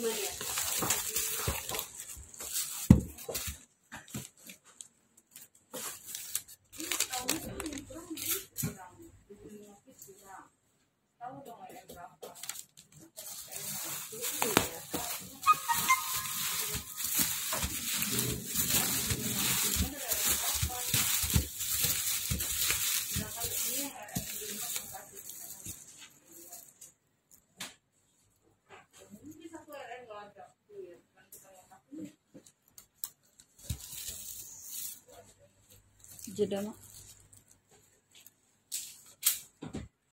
primaria. Tahu dong. 不记得吗？